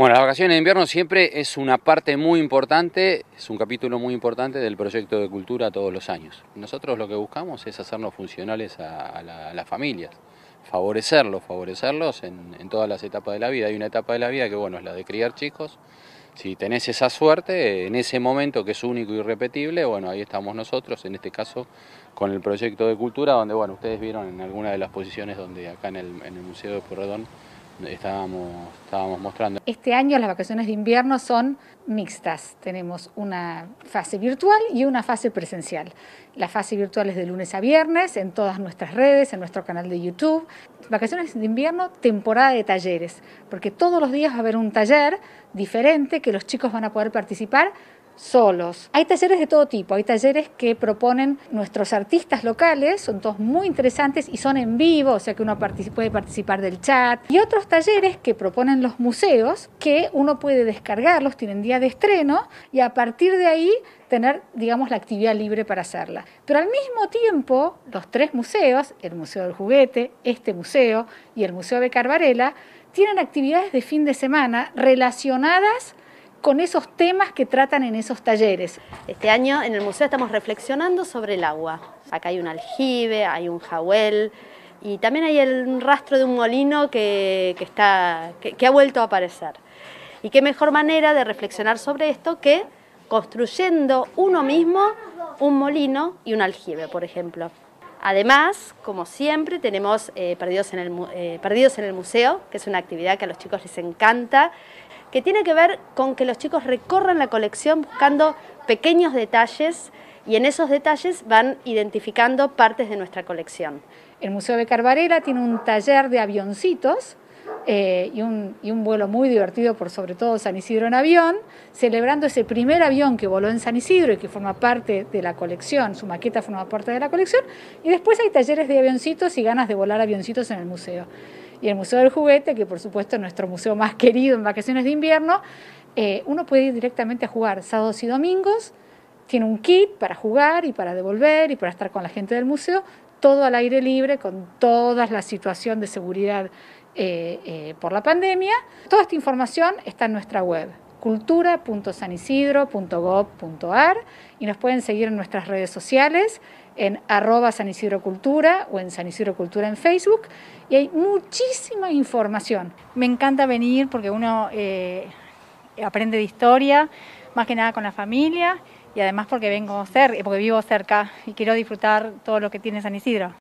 Bueno, las vacaciones de invierno siempre es una parte muy importante, es un capítulo muy importante del proyecto de cultura todos los años. Nosotros lo que buscamos es hacernos funcionales a, las familias, favorecerlos, favorecerlos en, todas las etapas de la vida. Hay una etapa de la vida que bueno es la de criar chicos. Si tenés esa suerte, en ese momento que es único y irrepetible, bueno, ahí estamos nosotros, en este caso con el proyecto de cultura, donde bueno, ustedes vieron en alguna de las posiciones donde acá en el, en el Museo de Porredón estábamos, mostrando. Este año las vacaciones de invierno son mixtas. Tenemos una fase virtual y una fase presencial. La fase virtual es de lunes a viernes en todas nuestras redes, en nuestro canal de YouTube. Vacaciones de invierno, temporada de talleres, porque todos los días va a haber un taller diferente que los chicos van a poder participar solos. Hay talleres de todo tipo, hay talleres que proponen nuestros artistas locales, son todos muy interesantes y son en vivo, o sea que uno puede participar del chat. Y otros talleres que proponen los museos, que uno puede descargarlos, tienen día de estreno y a partir de ahí tener, digamos, la actividad libre para hacerla. Pero al mismo tiempo, los tres museos, el Museo del Juguete, este museo y el Museo de Carvarela, tienen actividades de fin de semana relacionadas con esos temas que tratan en esos talleres. Este año en el museo estamos reflexionando sobre el agua. Acá hay un aljibe, hay un jahuel y también hay el rastro de un molino que, está, que ha vuelto a aparecer. Y qué mejor manera de reflexionar sobre esto que construyendo uno mismo un molino y un aljibe, por ejemplo. Además, como siempre, tenemos eh, perdidos, en el, eh, perdidos en el Museo, que es una actividad que a los chicos les encanta, que tiene que ver con que los chicos recorran la colección buscando pequeños detalles y en esos detalles van identificando partes de nuestra colección. El Museo de Carvarela tiene un taller de avioncitos eh, y, un, vuelo muy divertido por sobre todo San Isidro en avión, celebrando ese primer avión que voló en San Isidro y que forma parte de la colección, su maqueta forma parte de la colección, y después hay talleres de avioncitos y ganas de volar avioncitos en el museo. Y el Museo del Juguete, que por supuesto es nuestro museo más querido en vacaciones de invierno, eh, uno puede ir directamente a jugar sábados y domingos, tiene un kit para jugar y para devolver y para estar con la gente del museo, todo al aire libre, con toda la situación de seguridad eh, eh, por la pandemia. Toda esta información está en nuestra web cultura.sanisidro.gov.ar y nos pueden seguir en nuestras redes sociales en arroba o en San Isidro Cultura en Facebook y hay muchísima información. Me encanta venir porque uno eh, aprende de historia, más que nada con la familia y además porque vengo cerca, porque vivo cerca y quiero disfrutar todo lo que tiene San Isidro.